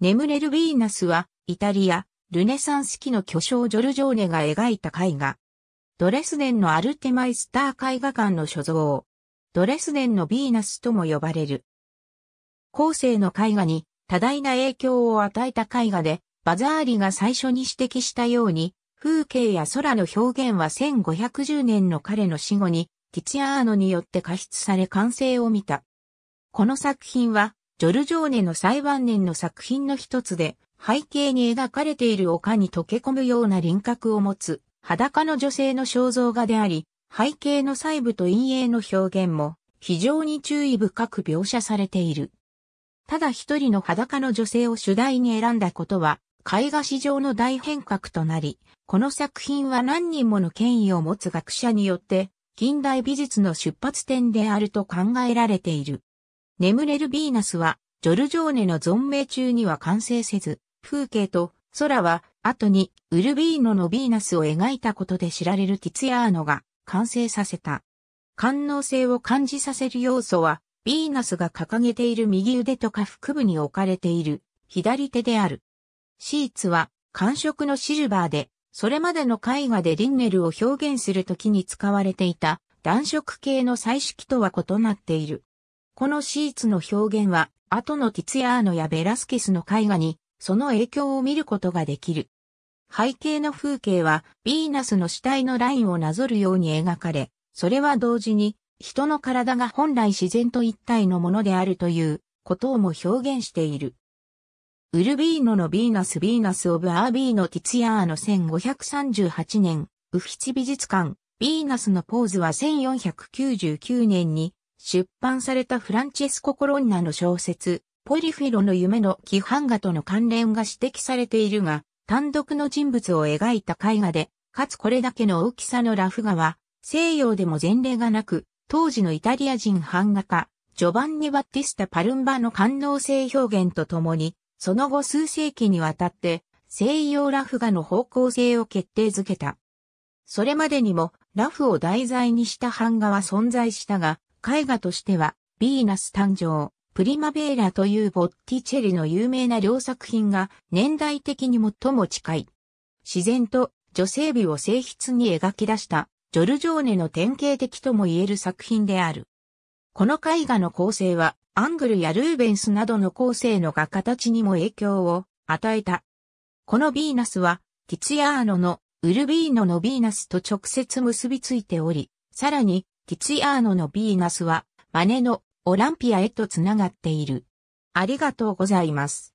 眠れるヴィーナスは、イタリア、ルネサンス期の巨匠ジョルジョーネが描いた絵画。ドレスデンのアルテマイスター絵画館の所蔵。ドレスデンのヴィーナスとも呼ばれる。後世の絵画に多大な影響を与えた絵画で、バザーリが最初に指摘したように、風景や空の表現は1510年の彼の死後に、ティツィアーノによって加筆され完成を見た。この作品は、ジョルジョーネの最晩年の作品の一つで、背景に描かれている丘に溶け込むような輪郭を持つ、裸の女性の肖像画であり、背景の細部と陰影の表現も、非常に注意深く描写されている。ただ一人の裸の女性を主題に選んだことは、絵画史上の大変革となり、この作品は何人もの権威を持つ学者によって、近代美術の出発点であると考えられている。眠れるヴィーナスは、ジョルジョーネの存命中には完成せず、風景と空は後にウルビーノのヴィーナスを描いたことで知られるティツィアーノが完成させた。官能性を感じさせる要素はヴィーナスが掲げている右腕と下腹部に置かれている左手である。シーツは感触のシルバーで、それまでの絵画でリンネルを表現するときに使われていた暖色系の彩色とは異なっている。このシーツの表現は、後のティツィアーノやベラスケスの絵画に、その影響を見ることができる。背景の風景は、ヴィーナスの死体のラインをなぞるように描かれ、それは同時に人の体が本来自然と一体のものであるということをも表現している。ウルビーノのヴィーナス・ヴィーナス・オブ・アービーノ・ティツィアーノ1538年、ウフィチ美術館、ヴィーナスのポーズは1499年に出版されたフランチェスコ・コロンナの小説、ポリフィロの夢の規範画との関連が指摘されているが、単独の人物を描いた絵画で、かつこれだけの大きさのラフ画は、西洋でも前例がなく、当時のイタリア人版画家、ジョバンニ・バッティスタ・パルンバの官能性表現とともに、その後数世紀にわたって西洋ラフ画の方向性を決定づけた。それまでにもラフを題材にした版画は存在したが、絵画としては、ヴィーナス誕生、プリマベーラというボッティチェリの有名な両作品が年代的に最も近い。自然と女性美を静筆に描き出したジョルジョーネの典型的とも言える作品である。この絵画の構成は、アングルやルーベンスなどの構成の画形にも影響を与えた。このヴィーナスは、ティツィアーノのウルビーノのヴィーナスと直接結びついており、さらに、ティツィアーノのヴィーナスは、マネのオランピアへと繋がっている。ありがとうございます。